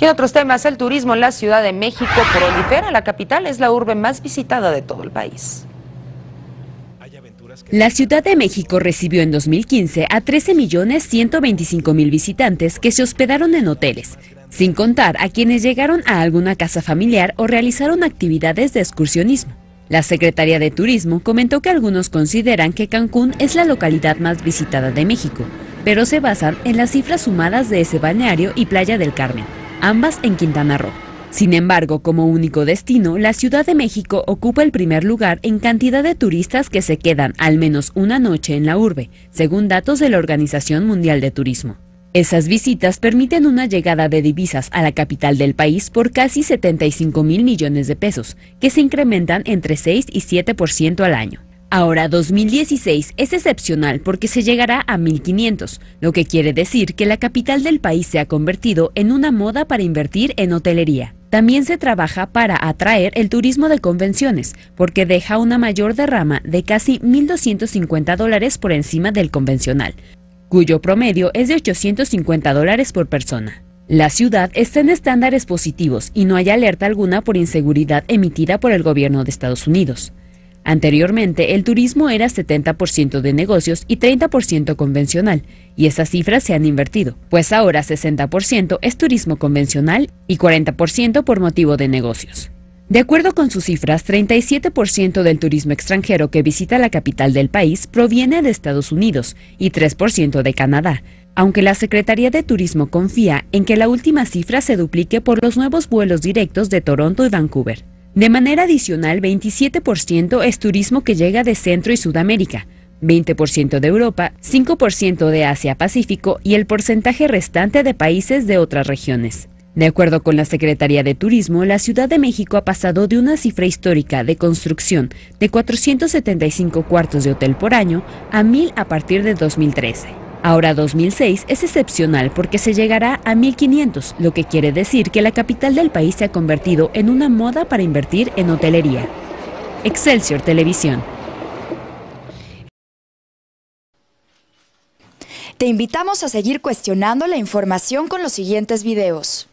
Y en otros temas, el turismo en la Ciudad de México prolifera. La capital es la urbe más visitada de todo el país. La Ciudad de México recibió en 2015 a 13.125.000 visitantes que se hospedaron en hoteles, sin contar a quienes llegaron a alguna casa familiar o realizaron actividades de excursionismo. La Secretaría de Turismo comentó que algunos consideran que Cancún es la localidad más visitada de México, pero se basan en las cifras sumadas de ese balneario y Playa del Carmen ambas en Quintana Roo. Sin embargo, como único destino, la Ciudad de México ocupa el primer lugar en cantidad de turistas que se quedan al menos una noche en la urbe, según datos de la Organización Mundial de Turismo. Esas visitas permiten una llegada de divisas a la capital del país por casi 75 mil millones de pesos, que se incrementan entre 6 y 7% al año. Ahora 2016 es excepcional porque se llegará a 1500, lo que quiere decir que la capital del país se ha convertido en una moda para invertir en hotelería. También se trabaja para atraer el turismo de convenciones, porque deja una mayor derrama de casi 1.250 dólares por encima del convencional, cuyo promedio es de 850 dólares por persona. La ciudad está en estándares positivos y no hay alerta alguna por inseguridad emitida por el gobierno de Estados Unidos. Anteriormente, el turismo era 70% de negocios y 30% convencional, y esas cifras se han invertido, pues ahora 60% es turismo convencional y 40% por motivo de negocios. De acuerdo con sus cifras, 37% del turismo extranjero que visita la capital del país proviene de Estados Unidos y 3% de Canadá, aunque la Secretaría de Turismo confía en que la última cifra se duplique por los nuevos vuelos directos de Toronto y Vancouver. De manera adicional, 27% es turismo que llega de Centro y Sudamérica, 20% de Europa, 5% de Asia-Pacífico y el porcentaje restante de países de otras regiones. De acuerdo con la Secretaría de Turismo, la Ciudad de México ha pasado de una cifra histórica de construcción de 475 cuartos de hotel por año a 1.000 a partir de 2013. Ahora 2006 es excepcional porque se llegará a 1500, lo que quiere decir que la capital del país se ha convertido en una moda para invertir en hotelería. Excelsior Televisión. Te invitamos a seguir cuestionando la información con los siguientes videos.